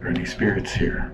Are any spirits here?